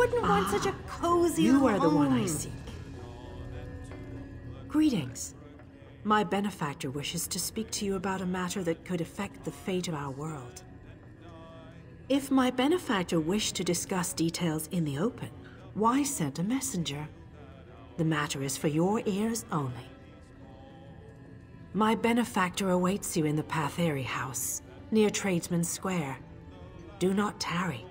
wouldn't want such a cozy You are the one I seek. Greetings. My benefactor wishes to speak to you about a matter that could affect the fate of our world. If my benefactor wished to discuss details in the open, why send a messenger? The matter is for your ears only. My benefactor awaits you in the Patheri house, near Tradesman Square. Do not tarry.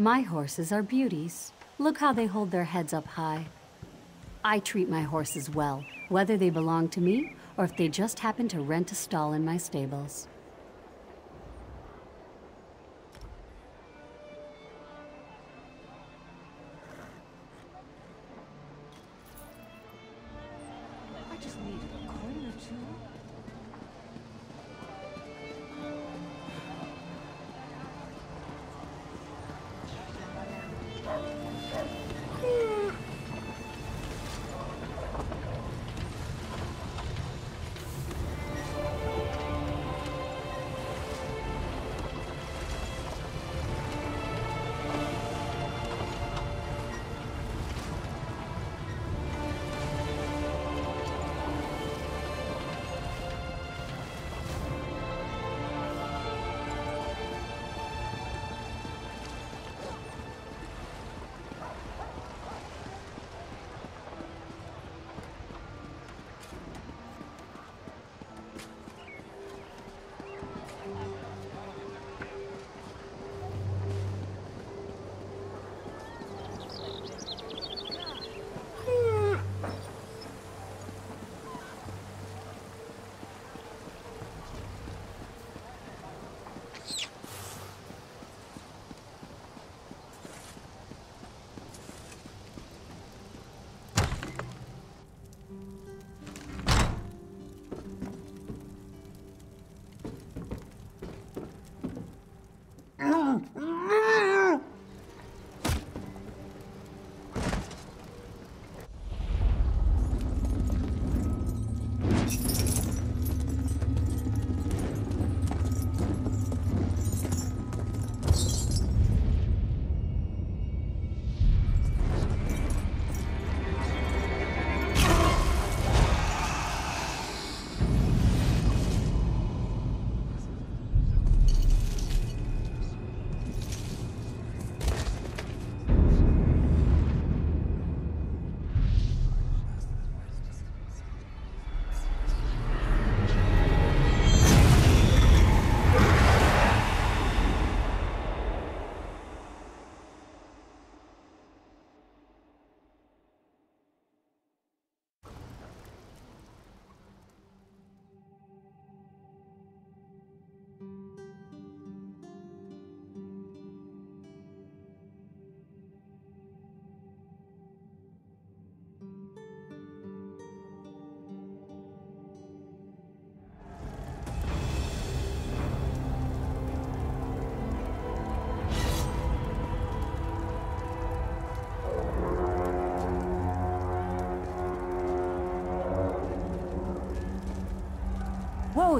My horses are beauties. Look how they hold their heads up high. I treat my horses well, whether they belong to me or if they just happen to rent a stall in my stables.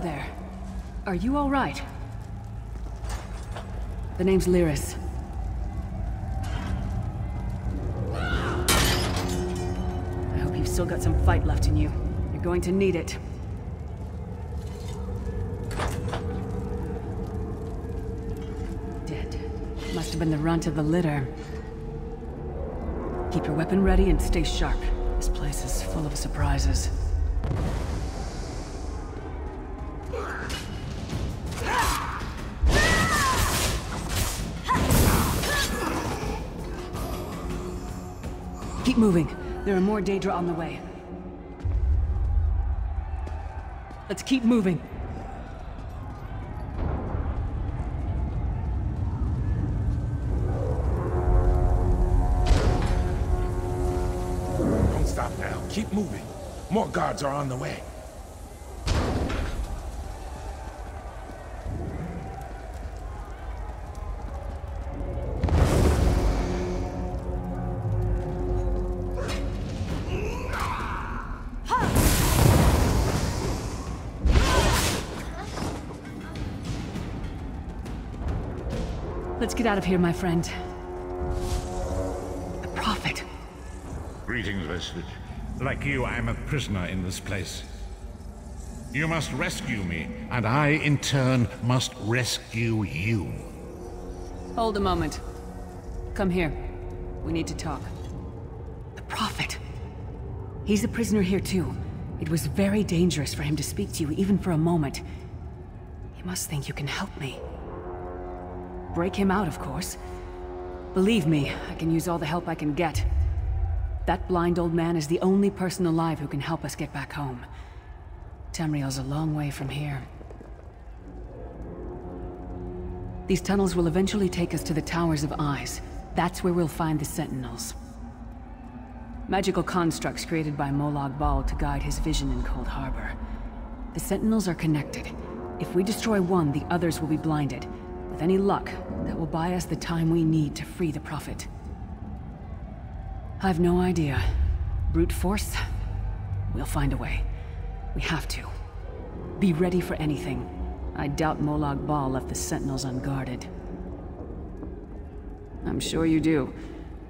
There. Are you all right? The name's Lyris. I hope you've still got some fight left in you. You're going to need it. Dead. Must have been the runt of the litter. Keep your weapon ready and stay sharp. This place is full of surprises. Moving. There are more Daedra on the way. Let's keep moving. Don't stop now. Keep moving. More guards are on the way. Get out of here, my friend. The Prophet. Greetings, Vestige. Like you, I'm a prisoner in this place. You must rescue me, and I, in turn, must rescue you. Hold a moment. Come here. We need to talk. The Prophet. He's a prisoner here too. It was very dangerous for him to speak to you even for a moment. He must think you can help me. Break him out, of course. Believe me, I can use all the help I can get. That blind old man is the only person alive who can help us get back home. Tamriel's a long way from here. These tunnels will eventually take us to the Towers of Eyes. That's where we'll find the Sentinels. Magical constructs created by Molag Bal to guide his vision in Coldharbour. The Sentinels are connected. If we destroy one, the others will be blinded. With any luck, that will buy us the time we need to free the Prophet. I've no idea. Brute force? We'll find a way. We have to. Be ready for anything. I doubt Molag Bal left the Sentinels unguarded. I'm sure you do,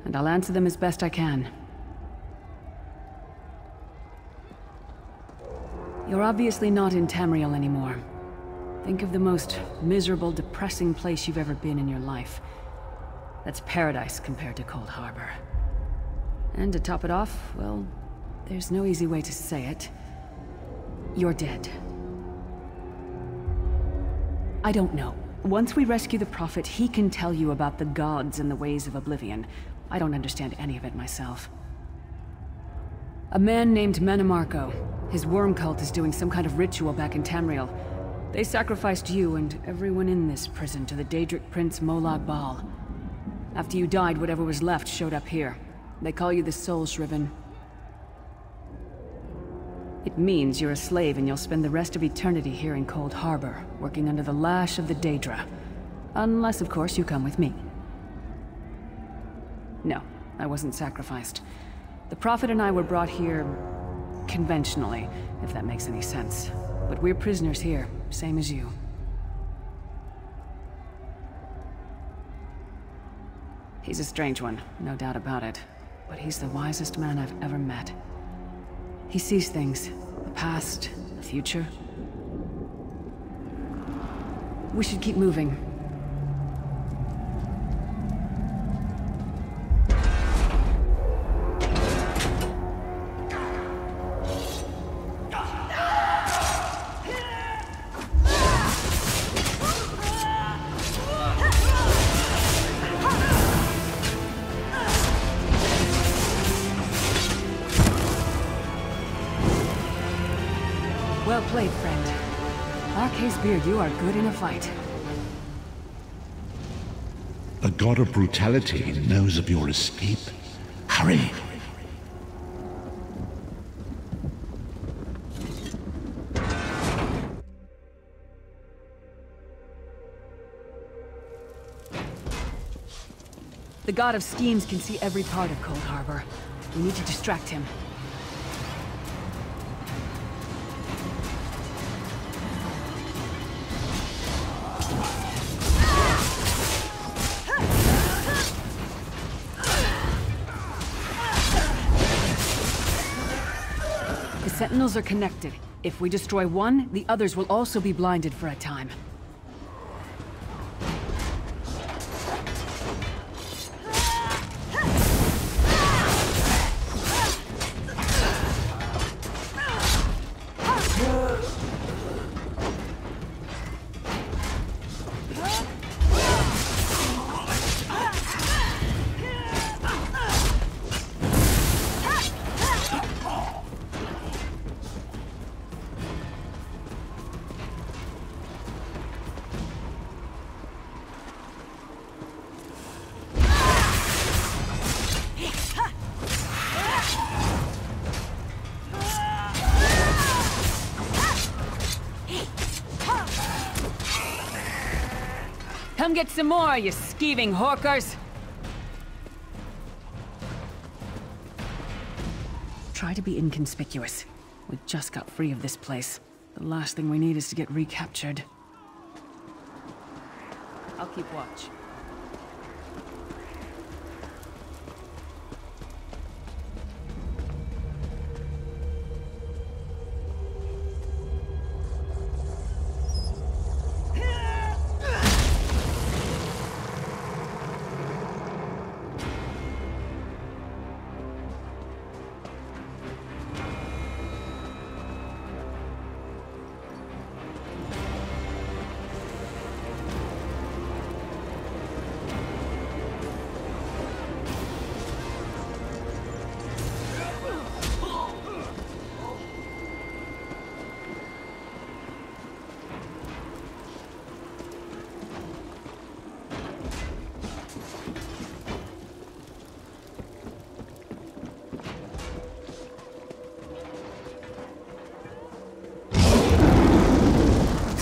and I'll answer them as best I can. You're obviously not in Tamriel anymore. Think of the most miserable, depressing place you've ever been in your life. That's paradise compared to Coldharbour. And to top it off, well, there's no easy way to say it. You're dead. I don't know. Once we rescue the Prophet, he can tell you about the gods and the ways of Oblivion. I don't understand any of it myself. A man named Mannimarco. His worm cult is doing some kind of ritual back in Tamriel. They sacrificed you and everyone in this prison to the Daedric Prince Molag Bal. After you died, whatever was left showed up here. They call you the Soul Shriven. It means you're a slave and you'll spend the rest of eternity here in Coldharbour, working under the lash of the Daedra. Unless, of course, you come with me. No, I wasn't sacrificed. The Prophet and I were brought here... conventionally, if that makes any sense. But we're prisoners here, same as you. He's a strange one, no doubt about it. But he's the wisest man I've ever met. He sees things. The past, the future. We should keep moving. You are good in a fight. The god of brutality knows of your escape. Hurry! The God of Schemes can see every part of Coldharbour. We need to distract him. Sentinels are connected. If we destroy one, the others will also be blinded for a time. Come get some more, you skeeving horkers! Try to be inconspicuous. We just got free of this place. The last thing we need is to get recaptured. I'll keep watch.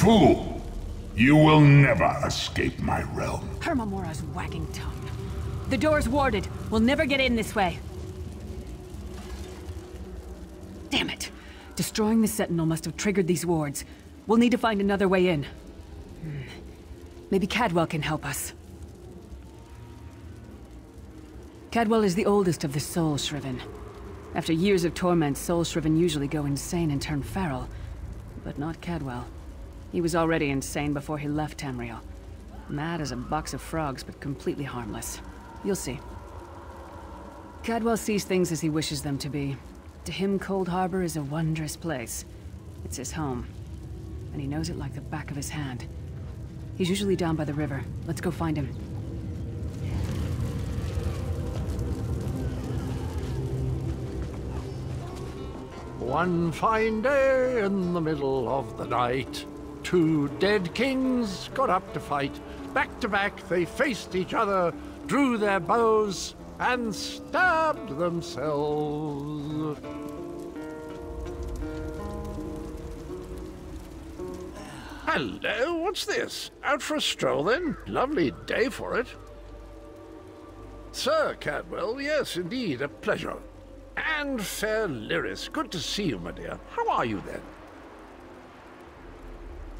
Fool! You will never escape my realm. Hermaeus Mora's wagging tongue. The door's warded. We'll never get in this way. Damn it. Destroying the Sentinel must have triggered these wards. We'll need to find another way in. Hmm. Maybe Cadwell can help us. Cadwell is the oldest of the Soul Shriven. After years of torment, Soul Shriven usually go insane and turn feral. But not Cadwell. He was already insane before he left Tamriel. Mad as a box of frogs, but completely harmless. You'll see. Cadwell sees things as he wishes them to be. To him, Coldharbour is a wondrous place. It's his home. And he knows it like the back of his hand. He's usually down by the river. Let's go find him. One fine day in the middle of the night, two dead kings got up to fight. Back to back, they faced each other, drew their bows, and stabbed themselves. Hello, what's this? Out for a stroll then? Lovely day for it. Sir Cadwell, yes, indeed, a pleasure. And fair Lyris, good to see you, my dear. How are you then?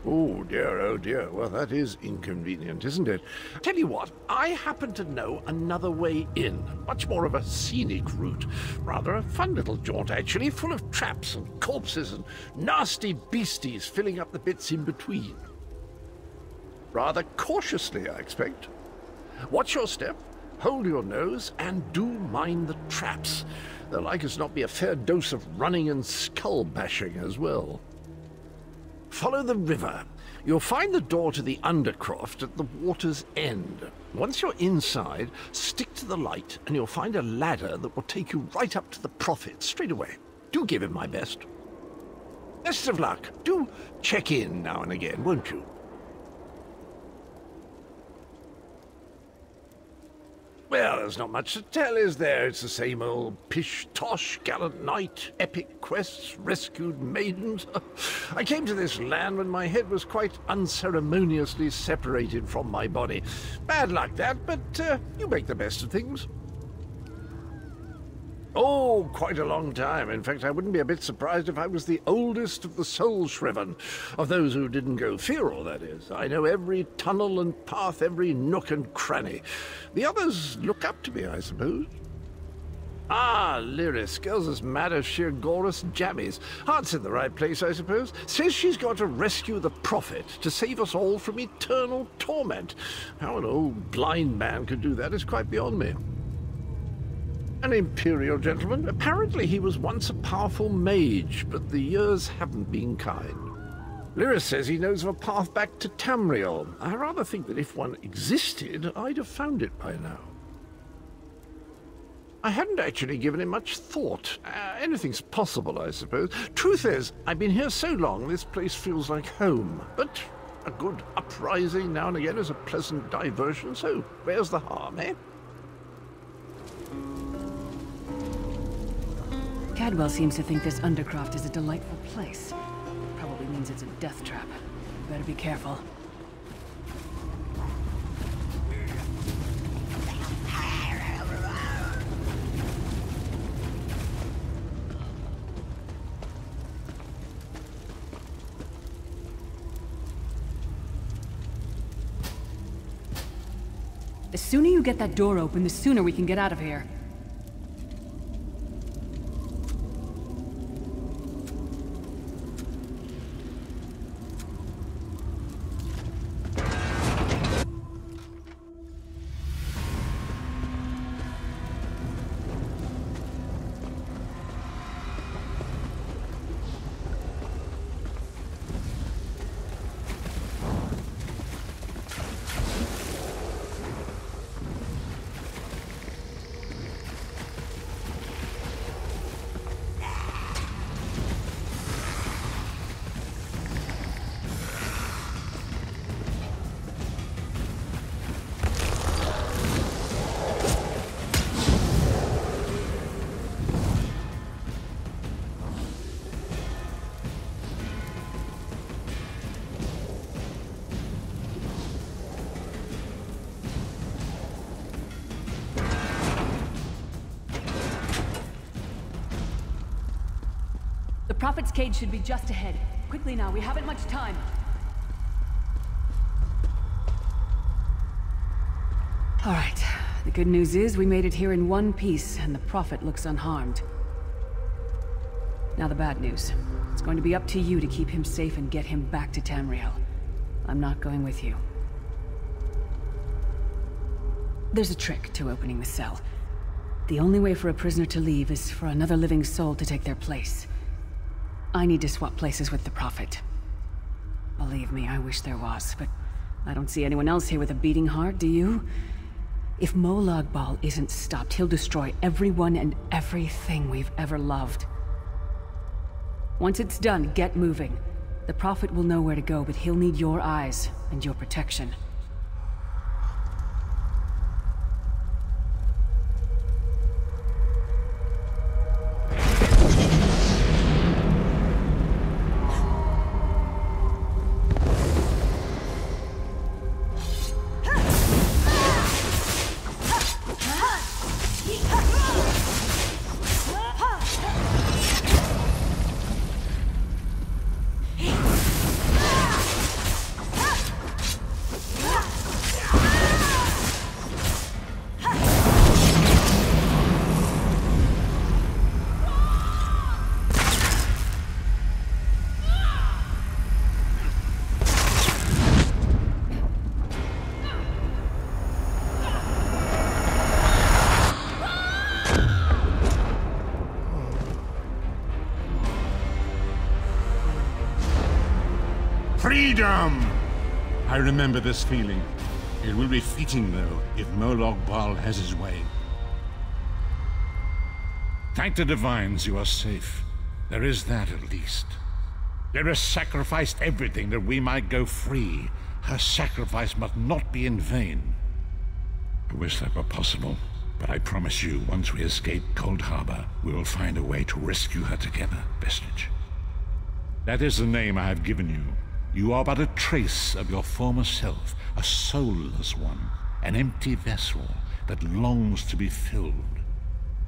Oh dear, oh dear. Well, that is inconvenient, isn't it? Tell you what, I happen to know another way in. Much more of a scenic route. Rather a fun little jaunt, actually, full of traps and corpses and nasty beasties filling up the bits in between. Rather cautiously, I expect. Watch your step, hold your nose, and do mind the traps. There'll like as not be a fair dose of running and skull bashing as well. Follow the river. You'll find the door to the Undercroft at the water's end. Once you're inside, stick to the light, and you'll find a ladder that will take you right up to the Prophet straight away. Do give him my best. Best of luck. Do check in now and again, won't you? Well, there's not much to tell, is there? It's the same old pish-tosh, gallant knight, epic quests, rescued maidens. I came to this land when my head was quite unceremoniously separated from my body. Bad luck, that, but uh, you make the best of things. Oh, quite a long time. In fact, I wouldn't be a bit surprised if I was the oldest of the soul shriven. Of those who didn't go feral, that is. I know every tunnel and path, every nook and cranny. The others look up to me, I suppose. Ah, Lyris, girl's as mad as Sheogorath's jammies. Heart's in the right place, I suppose. Says she's got to rescue the Prophet to save us all from eternal torment. How an old blind man could do that is quite beyond me. An imperial gentleman. Apparently he was once a powerful mage, but the years haven't been kind. Lyris says he knows of a path back to Tamriel. I rather think that if one existed, I'd have found it by now. I hadn't actually given it much thought. Uh, anything's possible, I suppose. Truth is, I've been here so long, this place feels like home. But a good uprising now and again is a pleasant diversion, so where's the harm, eh? Cadwell seems to think this Undercroft is a delightful place. Probably means it's a death trap. Better be careful. The sooner you get that door open, the sooner we can get out of here. The Prophet's cage should be just ahead. Quickly now, we haven't much time. All right. The good news is we made it here in one piece, and the Prophet looks unharmed. Now the bad news. It's going to be up to you to keep him safe and get him back to Tamriel. I'm not going with you. There's a trick to opening the cell. The only way for a prisoner to leave is for another living soul to take their place. I need to swap places with the Prophet. Believe me, I wish there was, but I don't see anyone else here with a beating heart, do you? If Molag Bal isn't stopped, he'll destroy everyone and everything we've ever loved. Once it's done, get moving. The Prophet will know where to go, but he'll need your eyes and your protection. Freedom! I remember this feeling. It will be fleeting, though, if Molag Bal has his way. Thank the Divines you are safe. There is that, at least. Lyris sacrificed everything that we might go free. Her sacrifice must not be in vain. I wish that were possible, but I promise you, once we escape Coldharbour, we will find a way to rescue her together, Vestige. That is the name I have given you. You are but a trace of your former self, a soulless one, an empty vessel that longs to be filled.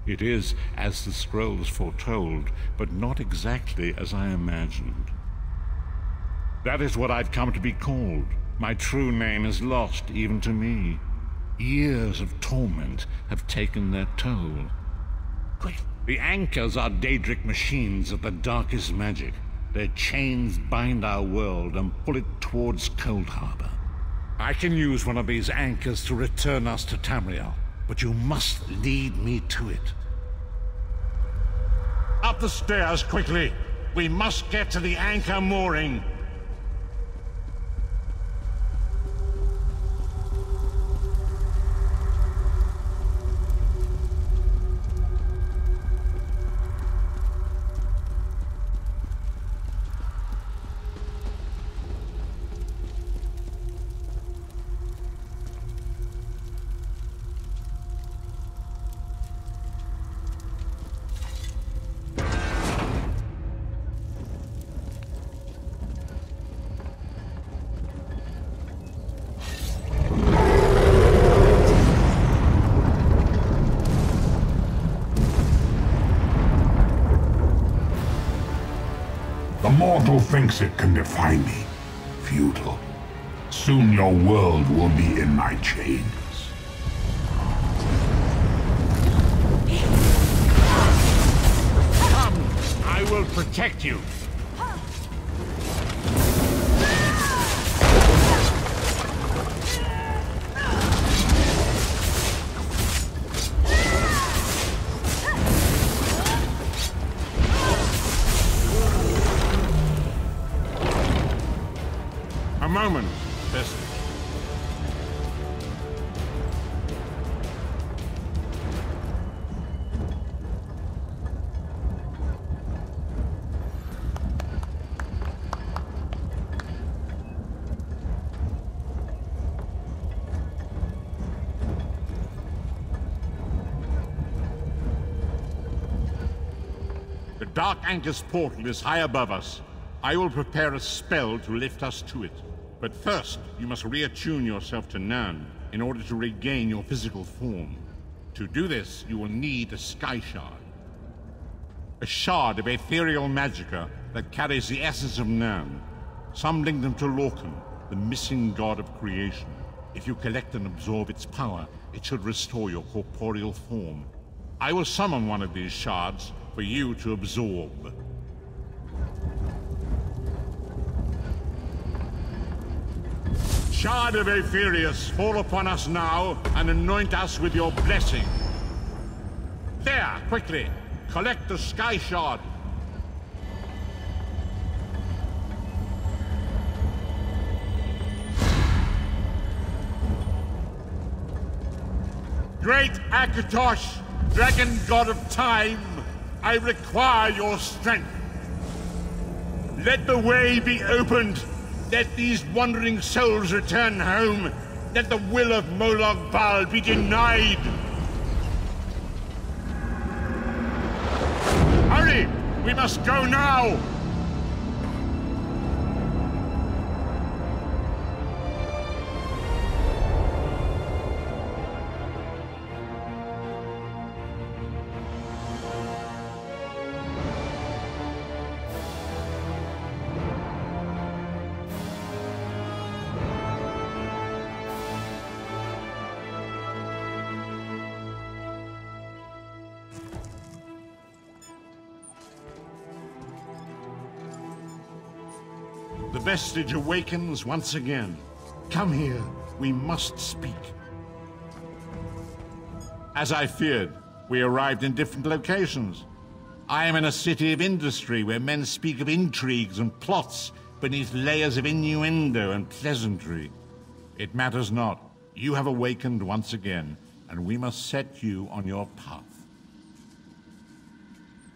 It is as the scrolls foretold, but not exactly as I imagined. That is what I've come to be called. My true name is lost even to me. Years of torment have taken their toll. Quick, the anchors are Daedric machines of the darkest magic. Their chains bind our world and pull it towards Coldharbour. I can use one of these anchors to return us to Tamriel, but you must lead me to it. Up the stairs, quickly! We must get to the anchor mooring! mortal thinks it can defy me. Futile. Soon your world will be in my chains. Come! I will protect you! Moment. The Dark Anchor's portal is high above us. I will prepare a spell to lift us to it. But first, you must reattune yourself to Nirn in order to regain your physical form. To do this, you will need a Sky Shard. A shard of ethereal magicka that carries the essence of Nirn, Some link them to Lorkhan, the missing god of creation. If you collect and absorb its power, it should restore your corporeal form. I will summon one of these shards for you to absorb. Shard of Aetherius, fall upon us now and anoint us with your blessing. There, quickly, collect the Sky Shard. Great Akatosh, dragon god of time, I require your strength. Let the way be opened. Let these wandering souls return home. Let the will of Molag Bal be denied. Hurry! We must go now! Vestige awakens once again. Come here. We must speak. As I feared, we arrived in different locations. I am in a city of industry where men speak of intrigues and plots beneath layers of innuendo and pleasantry. It matters not. You have awakened once again, and we must set you on your path.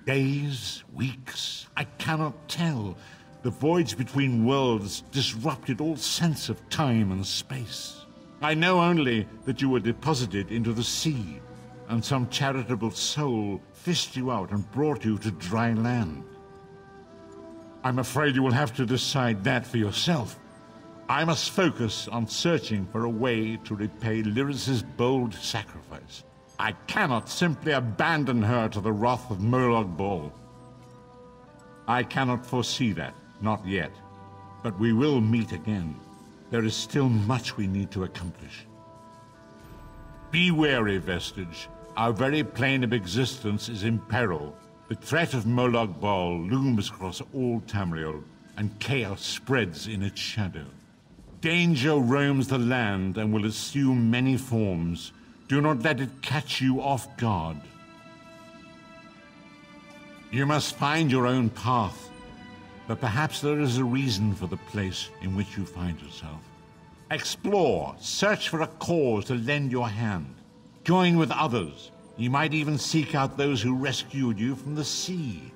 Days, weeks, I cannot tell. The voids between worlds disrupted all sense of time and space. I know only that you were deposited into the sea, and some charitable soul fished you out and brought you to dry land. I'm afraid you will have to decide that for yourself. I must focus on searching for a way to repay Lyris's bold sacrifice. I cannot simply abandon her to the wrath of Molag Bal. I cannot foresee that, not yet. But we will meet again. There is still much we need to accomplish. Be wary, Vestige. Our very plane of existence is in peril. The threat of Molag Bal looms across all Tamriel, and chaos spreads in its shadow. Danger roams the land and will assume many forms. Do not let it catch you off guard. You must find your own path, but perhaps there is a reason for the place in which you find yourself. Explore, search for a cause to lend your hand. Join with others. You might even seek out those who rescued you from the sea.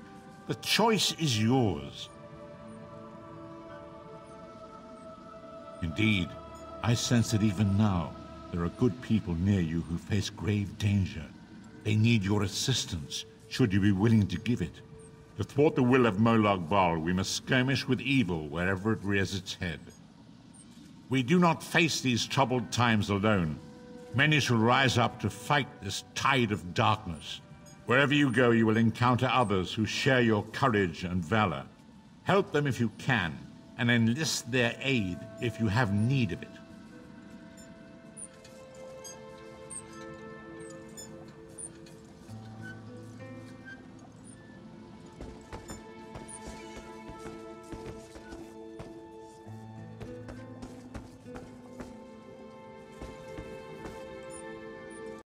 The choice is yours. Indeed, I sense that even now, there are good people near you who face grave danger. They need your assistance, should you be willing to give it. To thwart the will of Molag Bal, we must skirmish with evil wherever it rears its head. We do not face these troubled times alone. Many shall rise up to fight this tide of darkness. Wherever you go, you will encounter others who share your courage and valor. Help them if you can, and enlist their aid if you have need of it.